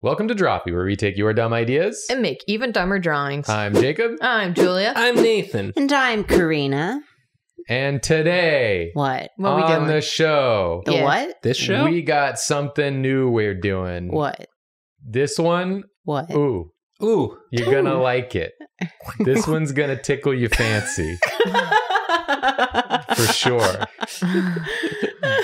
Welcome to Drawfee, where we take your dumb ideas. and make even dumber drawings. I'm Jacob, I'm Julia. I'm Nathan. And I'm Karina. and today What? What we on doing? the show, The Yeah. what? This show? we got something new we're doing. What? This one, What? ooh, Ooh. you're gonna like it. This one's gonna tickle your fancy for sure.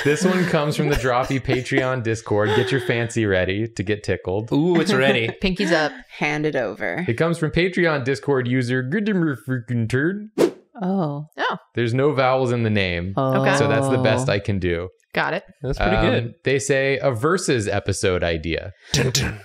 This one comes from the Drawfee Patreon Discord. Get your fancy ready to get tickled. Ooh, it's ready. Pinkies up. Hand it over. It comes from Patreon Discord user Goodmer freaking turd. Oh. There's no vowels in the name, oh. Okay. so that's the best I can do. Got it. That's pretty Um, good. They say a versus episode idea. Dun, dun.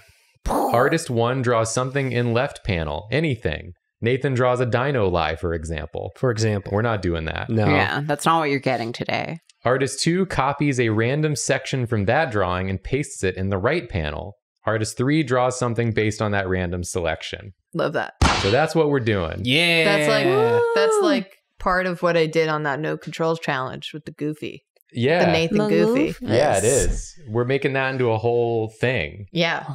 Artist one draws something in left panel, anything. Nathan draws a dino lie, for example. For example. We're not doing that. No. Yeah, that's not what you're getting today. Artist two copies a random section from that drawing and pastes it in the right panel. Artist three draws something based on that random selection. Love that. So that's what we're doing. Yeah. That's like that's like part of what I did on that no controls challenge with the Goofy, Yeah. the Yeah. Nathan Goofy. Yeah, it is. We're making that into a whole thing. Yeah.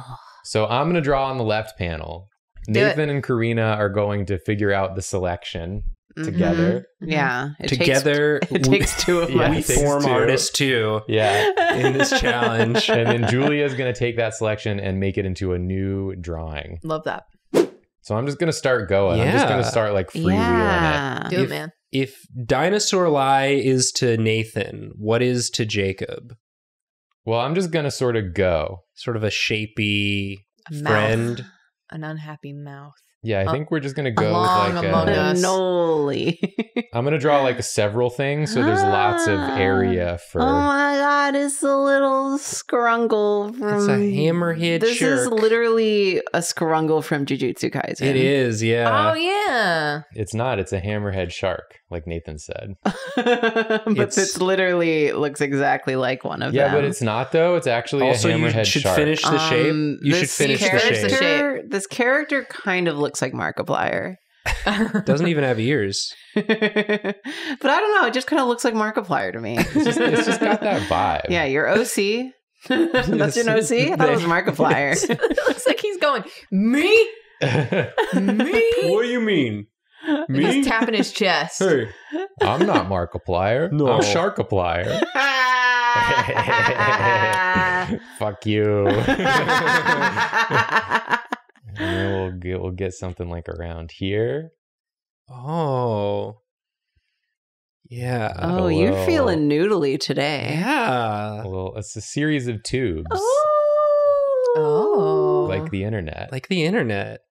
So I'm going to draw on the left panel. Do it. Nathan and Karina are going to figure out the selection together. Mm-hmm. Mm-hmm. Yeah. It Together, Takes, it takes two of Yeah, we us. takes form two. artists too Yeah. in this challenge. and then Julia is going to take that selection and make it into a new drawing. Love that. So I'm just going to start going. I'm just going to start like freewheeling it. yeah. Do it, If- man. if dinosaur lie is to Nathan, what is to Jacob? Well, I'm just going to sort of go. Sort of a shapey A mouth. Friend. An unhappy mouth. Yeah, I Uh, think we're just going to go along with like among a, us. I'm going to draw like several things so there's lots of Ah. area for Oh my god, it's a little scrungle from It's a hammerhead This is literally a scrungle from Jujutsu Kaisen. It is, yeah. oh yeah. It's not, it's a hammerhead shark like Nathan said. but It's- it's literally looks exactly like one of Yeah, them. Yeah, but it's not though. It's actually also, a you should shark. finish the shape. Um, You should this finish the character, shape. shape. This character kind of looks like Markiplier. Doesn't even have ears. but I don't know. It just kind of looks like Markiplier to me. It's just, it's just got that vibe. yeah, your OC. That's your OC? I thought it was Markiplier. Looks like he's going me, me. What do you mean? He's tapping his chest. Hey. I'm not Markiplier. No. I'm Sharkiplier. Fuck you. we'll get, we'll get something like around here. Oh. Yeah. oh, you're Hello. feeling noodly today. yeah. Well, it's a series of tubes, Oh. like the internet. Like the internet.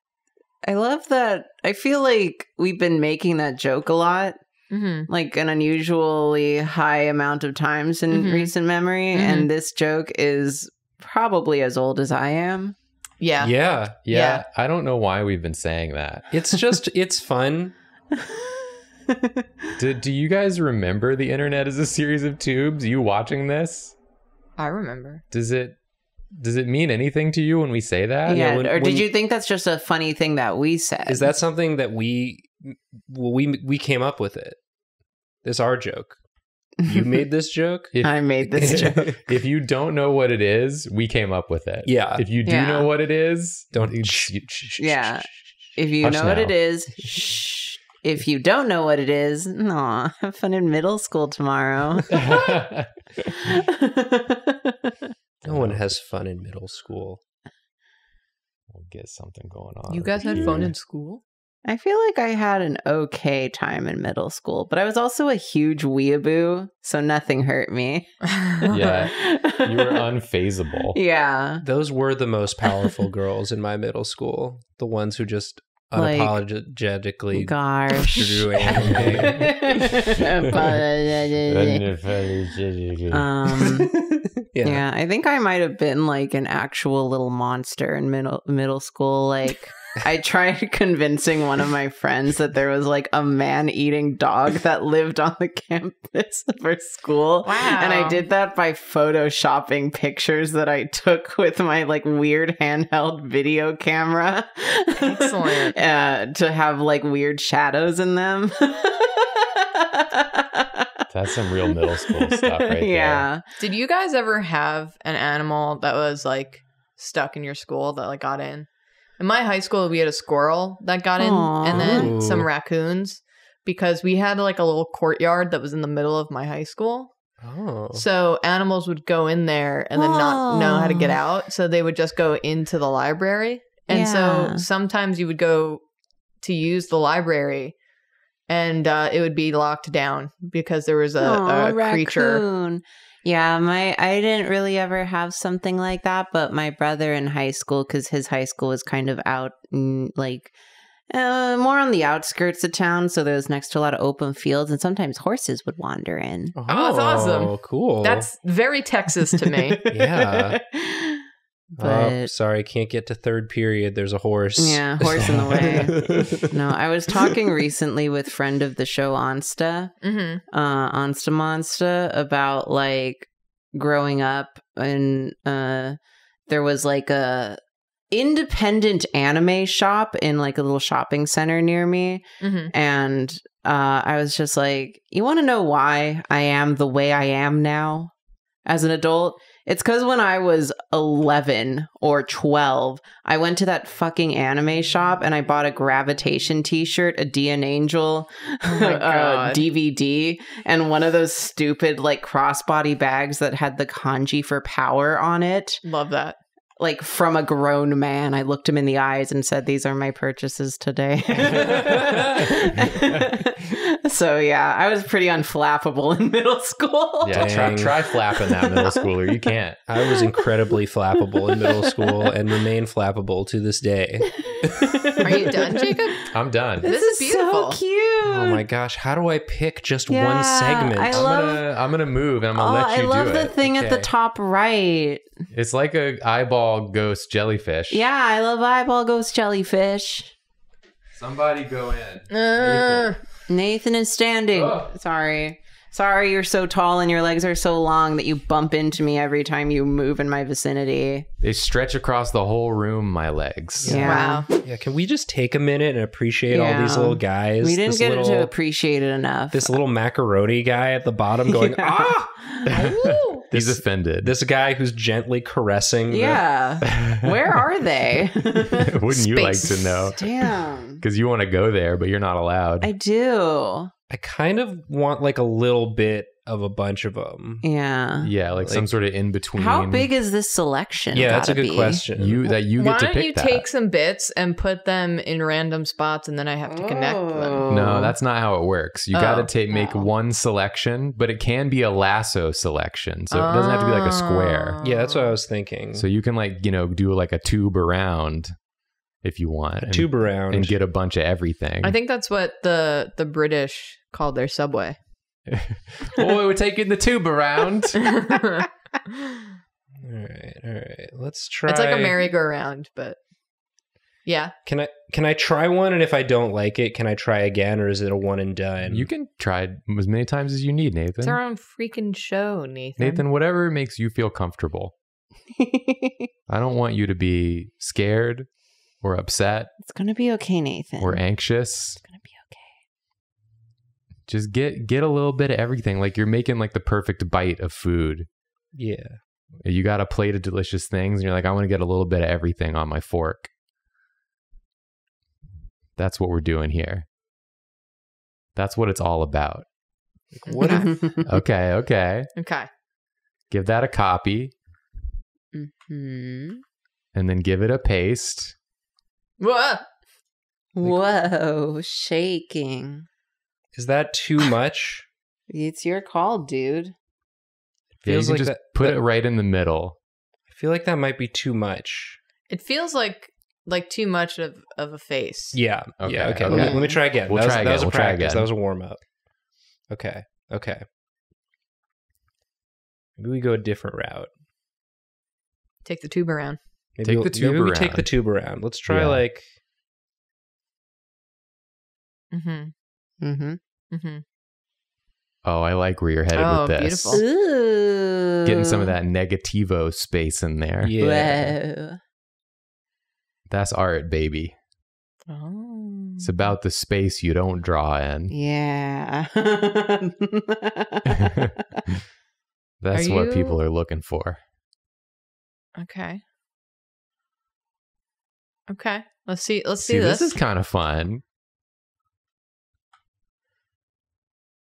I love that. I feel like we've been making that joke a lot, hmm like an unusually high amount of times in Mhm. recent memory. Mhm. And this joke is probably as old as I am. Yeah. Yeah. yeah, yeah. I don't know why we've been saying that. It's just, it's fun. Do, do you guys remember the internet as a series of tubes? You watching this? I remember. Does it does it mean anything to you when we say that? yeah. when- or when- did you think that's just a funny thing that we said? Is that something that we, well, we, we came up with it? It's our joke. You made this joke? If- I made this joke. if you don't know what it is, we came up with it. Yeah. If you do Yeah. know what it is, Don't- you- Yeah. If you Hush know what it is, shh. If you don't know what it is, no, have fun in middle school tomorrow. No one has fun in middle school. We'll get something going on. You guys over had fun in school? I feel like I had an okay time in middle school, but I was also a huge weeaboo, so nothing hurt me. Yeah. You were unfazable. yeah. Those were the most powerful girls in my middle school. The ones who just Like- unapologetically Gosh. drew anime. um, yeah. yeah, I think I might have been like an actual little monster in middle middle school. Like I tried convincing one of my friends that there was like a man eating dog that lived on the campus of our school. Wow. And I did that by photoshopping pictures that I took with my like weird handheld video camera. Excellent. uh, to have like weird shadows in them. That's some real middle school stuff right there. yeah. Did you guys ever have an animal that was like stuck in your school that like got in. In my high school, we had a squirrel that got in, and then some raccoons because we had like a little courtyard that was in the middle of my high school. Oh. So animals would go in there and then not know how to get out. So they would just go into the library. And Yeah. so sometimes you would go to use the library and uh, it would be locked down because there was a, Aw, a creature. raccoon. Yeah, my I didn't really ever have something like that, but my brother in high school, because his high school was kind of out, like uh, more on the outskirts of town, so there was next to a lot of open fields, and sometimes horses would wander in. Oh, that's awesome. Cool. That's very Texas to me. Yeah. but oh, sorry, can't get to third period. There's a horse. yeah, horse in the way. No, I was talking recently with friend of the show Onsta, hmm uh Onsta Monsta about like growing up and uh there was like a independent anime shop in like a little shopping center near me hmm and uh I was just like you want to know why I am the way I am now as an adult it's cuz when I was 11 or 12 I went to that fucking anime shop and I bought a gravitation t-shirt a D.N.Angel Oh uh, DVD and one of those stupid like crossbody bags that had the kanji for power on it Love that. like from a grown man. I looked him in the eyes and said, These are my purchases today. so, yeah, I was pretty unflappable in middle school. Yeah, try, try flapping that middle schooler. You can't. I was incredibly flappable in middle school and remain flappable to this day. Are you done, Jacob? I'm done. This is beautiful. so cute. Oh my gosh, how do I pick just Yeah, one segment? I I'm gonna I'm gonna move and I'm gonna Oh, let you do I you love do the it. thing at the top right. It's like a eyeball ghost jellyfish. Yeah, I love eyeball ghost jellyfish. Somebody go in. Uh, Nathan is standing. Oh. Sorry. Sorry, you're so tall and your legs are so long that you bump into me every time you move in my vicinity. They stretch across the whole room, my legs. Yeah. Wow. yeah, can we just take a minute and appreciate all these little guys? we didn't This get little, to appreciate it enough. this little macaroni guy at the bottom going, Yeah. ah! He's offended. This guy who's gently caressing. the- yeah. Where are they? Wouldn't you like to know? Damn. Because you want to go there, but you're not allowed. I do. I kind of want like a little bit of a bunch of them. Yeah. yeah, like, some sort of in between. How big is this selection? Yeah, that's a gotta good be? question. you that you Why get to don't pick you that? take some bits and put them in random spots and then I have to connect them? Oh. No, that's not how it works. You got to Oh. take make Oh. one selection, but it can be a lasso selection, so it doesn't have to be like a square. Oh. Yeah, that's what I was thinking. So you can like you know do like a tube around if you want, a and, tube around. and get a bunch of everything. I think that's what the the British called their subway. oh, we're taking the tube around. all right, all right. Let's try. It's like a merry-go-round, but yeah. Can I can I try one? And if I don't like it, can I try again, or is it a one and done? you can try as many times as you need, Nathan. It's our own freaking show, Nathan. Nathan, whatever makes you feel comfortable. I don't want you to be scared or upset it's gonna be okay, Nathan. or anxious. it's gonna be okay. Just get get a little bit of everything. Like you're making like the perfect bite of food. Yeah. You got a plate of delicious things, and you're like, I want to get a little bit of everything on my fork. That's what we're doing here. That's what it's all about. What if Okay, okay. Okay. Give that a copy hmm and then give it a paste. Whoa! Whoa, shaking. Is that too much? It's your call, dude. Yeah, you can like just that- put that- it right in the middle. I feel like that might be too much. It feels like like too much of, of a face. Yeah. Okay, Yeah. Okay. okay. Let, me, let me try again. We'll that was, try that was a we'll try practice. again. That was a warm up. Okay. Okay. Maybe we go a different route. Take the tube around. Maybe Take we'll- the tube maybe we take the tube around. Let's try Yeah. like Mm-hmm. Mm-hmm. Mm-hmm. Oh, I like where you're headed Oh, with this. beautiful. Ooh. Getting some of that negativo space in there. yeah. Whoa. That's art, baby. Oh. It's about the space you don't draw in. Yeah. That's Are what you- people are looking for. Okay. Okay. Let's see. Let's see, See, this. this is kind of fun.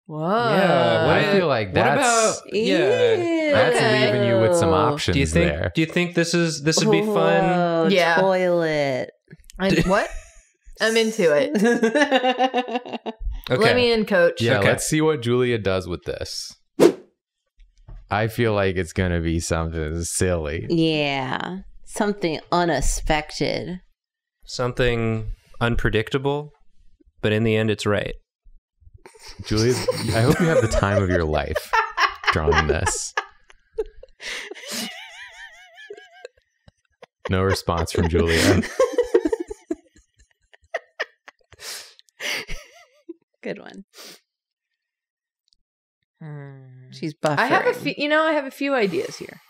Whoa. Yeah, what I feel like what that's about yeah? that's Okay. leaving you with some options Do you think? there. Do you think this is this would be fun? Yeah. Toilet. I- what? I'm into it. Okay. Let me in, coach. Yeah, Okay. let's see what Julia does with this. I feel like it's gonna be something silly. yeah. Something unexpected. Something unpredictable, but in the end, it's right. Julia, I hope you have the time of your life drawing this. No response from Julia. Good one. Hmm. She's buffering. I have a few. You know, I have a few ideas here.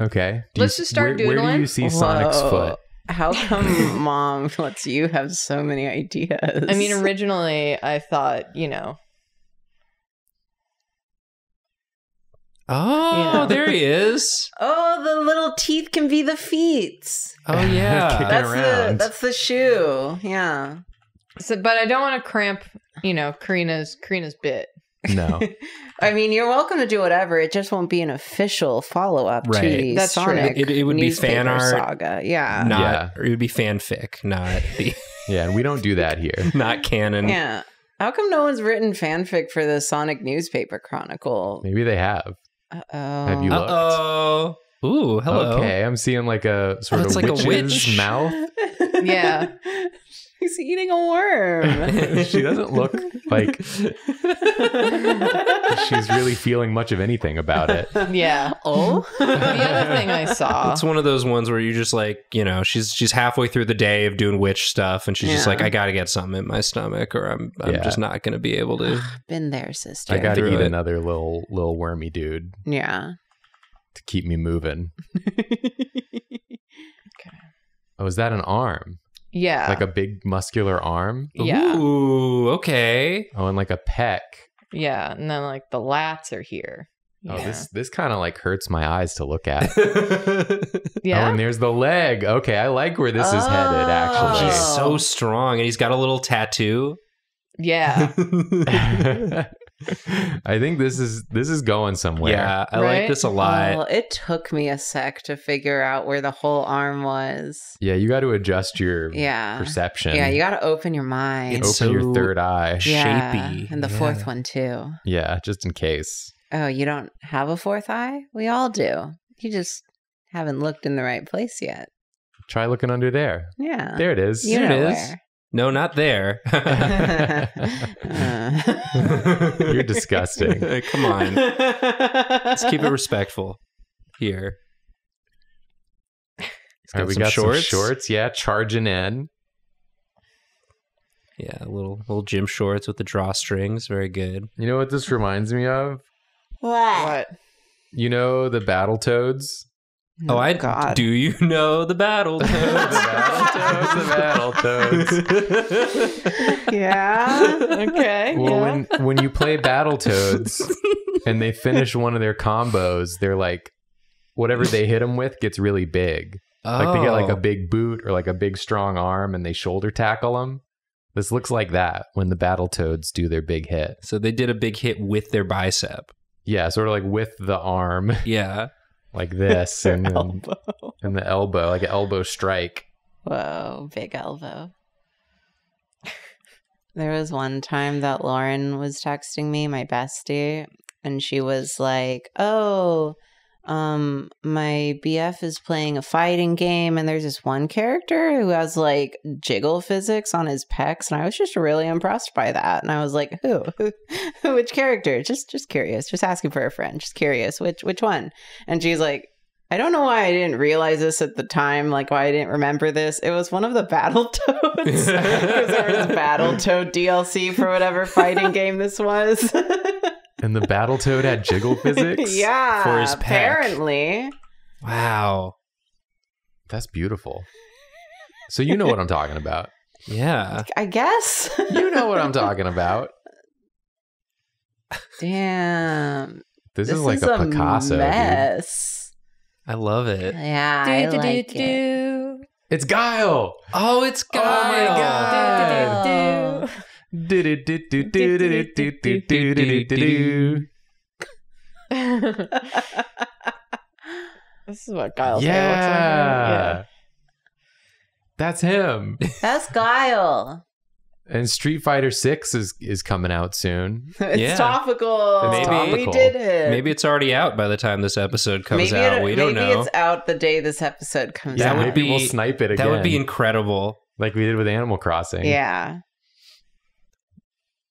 Okay. Let's just start where, Where do you see Sonic's Whoa. foot? How come mom lets you have so many ideas? I mean, originally I thought, you know, Oh, Yeah. there he is. oh, the little teeth can be the feet. Oh yeah. Kicking That's the around. that's the shoe. Yeah. so, but I don't want to cramp, you know, Karina's Karina's bit. No. I mean, you're welcome to do whatever. It just won't be an official follow up to Right. the That's true. Sonic It- it would be fan art, saga. Yeah. not Yeah. or it would be fanfic, not the Yeah, and we don't do that here. not canon. Yeah. How come no one's written fanfic for the Sonic newspaper chronicle? Maybe they have. Uh-oh. Have you Uh looked? oh. Ooh, hello. Okay, I'm seeing like a sort Oh, it's of like a witch's witch. mouth. Yeah. She's eating a worm. she doesn't look like she's really feeling much of anything about it. Yeah. oh. The other thing I saw. It's one of those ones where you just like, you know, she's she's halfway through the day of doing witch stuff, and she's just like, I got to get something in my stomach, or I'm I'm Yeah. just not going to be able to. Ah, been there, sister. I got to eat it. another little little wormy dude yeah. to keep me moving. Okay. Oh, is that an arm? Yeah. Like a big muscular arm? Yeah. Ooh, okay. Oh, and like a peck. yeah. And then like the lats are here. Oh, Yeah. this this kind of like hurts my eyes to look at. yeah. Oh, and there's the leg. Okay, I like where this is headed. Actually, He's Oh. so strong, and he's got a little tattoo. yeah. I think this is this is going somewhere. yeah, I Right? like this a lot. Well, it took me a sec to figure out where the whole arm was. Yeah, you got to adjust your Yeah. perception. Yeah, you got to open your mind. It's open so- your third eye. yeah. shapey. And the Yeah. fourth one, too. Yeah, just in case. Oh, you don't have a fourth eye? We all do. You just haven't looked in the right place yet. Try looking under there. Yeah. There it is. you There know it is. No, not there. Uh. You're disgusting. Come on, let's keep it respectful here. He's All right, we some got shorts. some shorts. Yeah, charging in. Yeah, little little gym shorts with the drawstrings. Very good. You know what this reminds me of? what? You know the battle toads. Oh, oh, I God. do. You know the battle the battle toads. The battle toads. Yeah. Okay. Well, yeah. when when you play battle toads and they finish one of their combos, they're like whatever they hit them with gets really big. Like they get like a Oh. big boot or like a big strong arm and they shoulder tackle them. This looks like that when the battle toads do their big hit. So they did a big hit with their bicep. Yeah, sort of like with the arm Yeah. Like this and then, elbow. and the elbow, like an elbow strike. Whoa, big elbow. There was one time that Lauren was texting me, my bestie, and she was like, "Oh, um, my BF is playing a fighting game, and there's this one character who has like jiggle physics on his pecs, and I was just really impressed by that. And I was like, who, who, which character? Just, just curious, just asking for a friend, just curious, which, which one? And she's like, I don't know why I didn't realize this at the time, like why I didn't remember this. It was one of the Battletoads. Because there was Battletoad DLC for whatever fighting game this was. And the battle toad had jiggle physics. yeah. For his pack. apparently. Wow. That's beautiful. So you know what I'm talking about. Yeah. I guess. You know what I'm talking about. Damn. This, is like a Picasso. dude. mess. I love it. Yeah. I like it. It's Guile. Oh, it's Oh my Guile. God. this is what Giles yeah. yeah. That's him. That's Guile. And Street Fighter Six is is coming out soon. it's yeah. topical. Maybe topical. we did it. Maybe it's already out by the time this episode comes maybe out. It, we don't know. Maybe it's out the day this episode comes yeah, out. We'll snipe it. Again. That would be incredible, like we did with Animal Crossing. Yeah.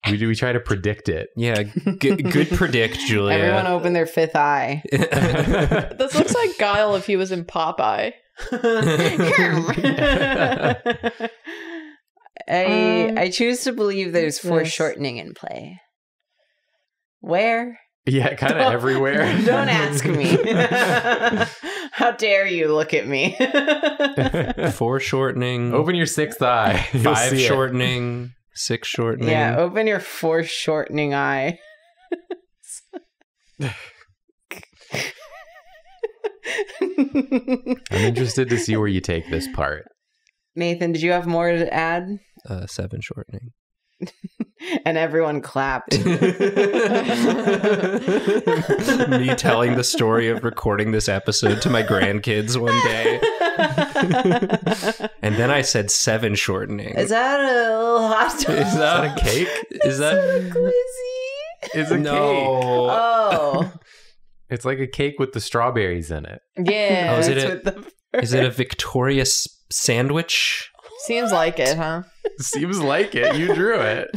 We do we try to predict it. Yeah, g- good predict, Julia. Everyone open their fifth eye. This looks like Guile if he was in Popeye. I Um, I choose to believe there's what's this? foreshortening in play. Where? yeah, kind of everywhere. Don't ask me. How dare you look at me? Foreshortening, Open your sixth eye. You'll five see it. shortening, six shortening. yeah, open your foreshortening eye. I'm interested to see where you take this part. Nathan, did you have more to add? uh, seven shortening. And everyone clapped. Me telling the story of recording this episode to my grandkids one day. And then I said seven shortening. Is that a little hot dog? Is that a cake? Is that a glizzy? It's a cake. no? Oh, It's like a cake with the strawberries in it. Yeah. Oh, is it a- the Is it a victorious sandwich? Seems like it, huh? Seems like it. You drew it.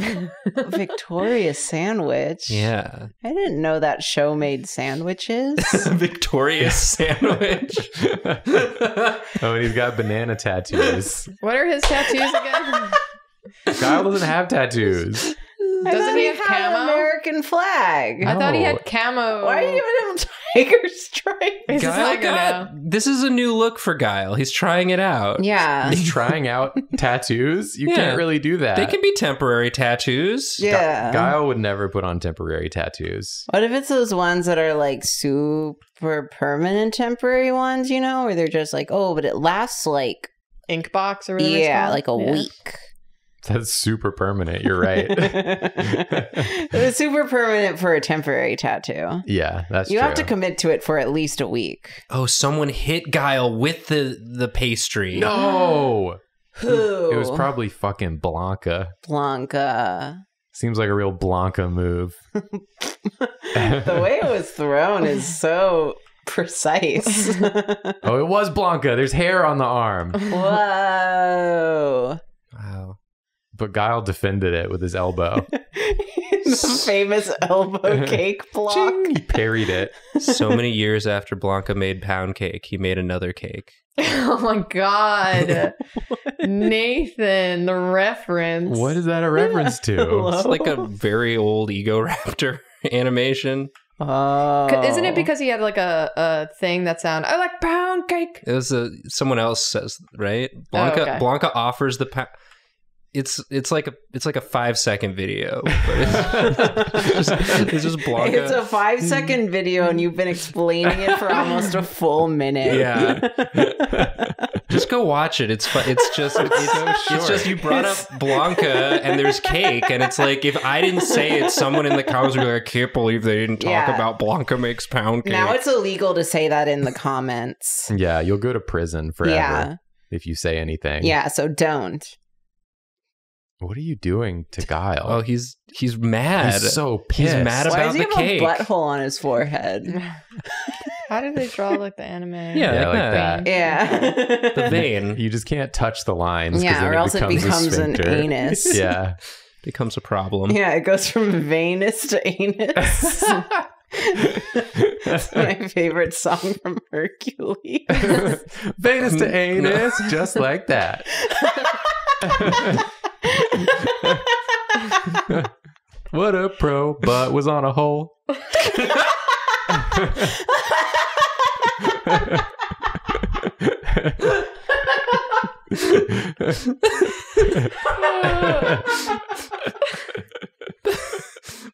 Victoria sandwich? Yeah, I didn't know that show made sandwiches. victorious sandwich. oh, and he's got banana tattoos. What are his tattoos again? Guile doesn't have tattoos. I Doesn't thought he have camo? American flag. I thought he had camo. Why are you giving him tiger stripes? He's a Guile tiger got now. this is a new look for Guile. He's trying it out. Yeah. He's trying out tattoos. You Yeah. can't really do that. They can be temporary tattoos. Yeah. Guile would never put on temporary tattoos. What if it's those ones that are like super permanent temporary ones, you know, where they're just like, oh, but it lasts like, Inkbox or whatever. yeah, called? like a Yeah. week. That's super permanent. You're right. it's super permanent for a temporary tattoo. yeah, that's you true. have to commit to it for at least a week. Oh, someone hit Guile with the the pastry. no. Who? It was probably fucking Blanka. Blanka. Seems like a real Blanka move. the way it was thrown is so precise. Oh, it was Blanka. There's hair on the arm. Whoa. Wow. But Guile defended it with his elbow. the famous elbow cake block. He parried it. So many years after Blanka made pound cake, he made another cake. oh my god. Nathan, the reference. What is that a reference to? It's like a very old Egoraptor animation. Oh. Isn't it because he had like a, a thing that sound I like pound cake? It was a someone else says right. Blanka oh, okay. Blanka offers the pound. It's it's like a it's like a five second video, but it's just, it's just Blanka. It's a five mm. second video and you've been explaining it for almost a full minute. Yeah. just go watch it. It's fun. It's just it's, it's short. just you brought up Blanka and there's cake and it's like if I didn't say it, someone in the comments would be like, I can't believe they didn't talk Yeah. about Blanka makes pound cake. Now it's illegal to say that in the comments. Yeah, you'll go to prison forever Yeah. if you say anything. Yeah, so don't. What are you doing to Guile? oh, he's he's mad. He's so He's pissed. mad Why about does he the have cake. a butthole on his forehead? How did they draw like the anime? Yeah, Yeah, like like that. that. Yeah. The vein You just can't touch the lines. yeah, then or else it becomes, a becomes an anus. Yeah. becomes a problem. Yeah, it goes from Venus to anus. That's my favorite song from Hercules. Venus to anus, just like that. What a pro, but was on a hole.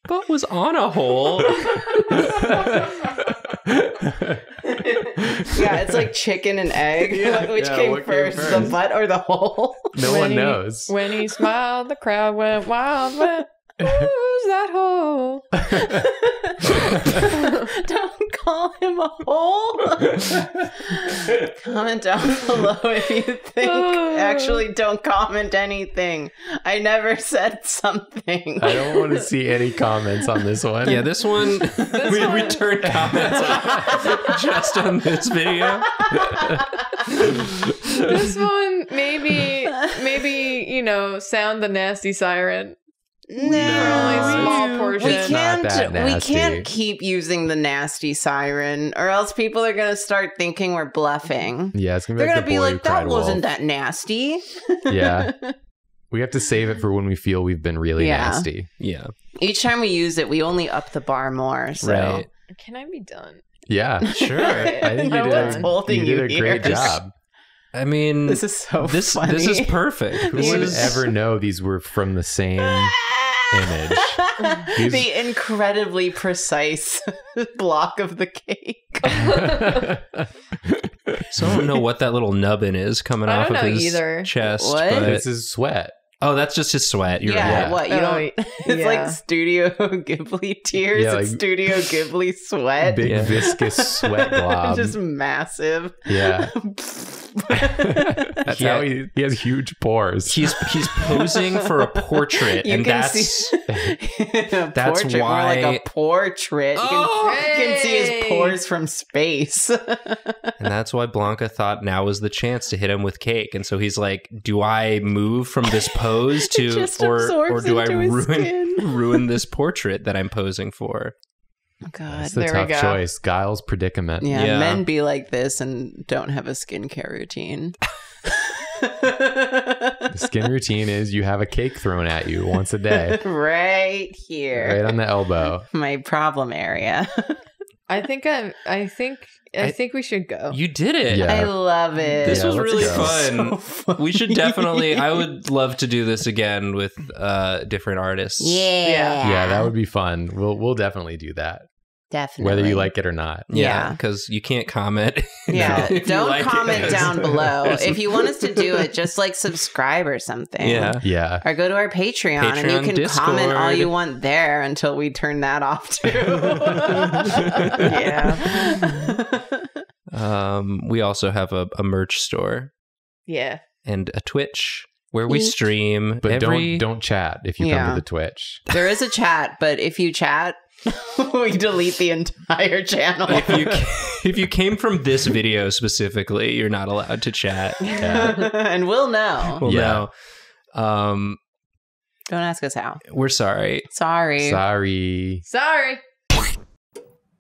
But was on a hole. yeah, It's like chicken and egg. Yeah, Which yeah, came, what came first, the butt or the hole? no When one he- knows. When he smiled, the crowd went wild. Went, Who's that hole? Don't call him a hole. comment down below if you think. Actually, don't comment anything. I never said something. I don't want to see any comments on this one. Yeah, this one we one- returned comments on just on this video. this one, maybe, maybe you know, sound the nasty siren. No, only small we- portion. We can't. not that We can't keep using the nasty siren, or else people are gonna start thinking we're bluffing. Yeah, it's gonna be They're like gonna the be boy who like, "That wasn't wolf." that nasty." Yeah. We have to save it for when we feel we've been really Yeah. nasty. Yeah, Each time we use it, we only up the bar more. So. right. Can I be done? Yeah. Sure. I think you No did, one's a, holding you did you a great job. I mean, This is so this funny. this is perfect. Who would is- ever know these were from the same image? These- the incredibly precise block of the cake. So I don't know what that little nubbin is coming I off don't of know his either. chest. What? But, this is sweat. Oh, that's just his sweat. You're yeah, right. what you Oh, don't? It's yeah. like Studio Ghibli tears. Yeah, it's Studio Ghibli sweat. Big Yeah. viscous sweat glob. just massive. yeah. That's Yeah. how he, he has huge pores. He's he's posing for a portrait, You and can that's see a that's portrait, more like why- a portrait. You can, Oh, you can see his pores from space. and that's why Blanka thought now was the chance to hit him with cake, and so he's like, "Do I move from this pose to, or or do I ruin ruin this portrait that I'm posing for?" Oh, God. That's the There we tough go. choice. Guile's predicament. Yeah, Yeah. men be like this and don't have a skincare routine. The skin routine is you have a cake thrown at you once a day, right here. right on the elbow. My problem area. I think I'm. I think. I, I- think we should go. You did it. Yeah. I love it. This Yeah, was really go. fun. So. We should definitely. I would love to do this again with uh, different artists. Yeah. Yeah, that would be fun. We'll we'll definitely do that, definitely. whether you like it or not. Yeah, Yeah. because you can't comment. Yeah, If don't like it. comment down below. If you want us to do it, just like subscribe or something. Yeah. Yeah. Or go to our Patreon, and you Patreon, can comment all you want there until we turn that off too. yeah. Um, we also have a, a merch store yeah. and a Twitch where we stream. But every, don't don't chat if you Yeah. come to the Twitch. there is a chat, but if you chat, we delete the entire channel. If you if you came from this video specifically, you're not allowed to chat. Yeah. and we'll know. Well, Yeah. no. Um, Don't ask us how. we're sorry. Sorry. Sorry. Sorry.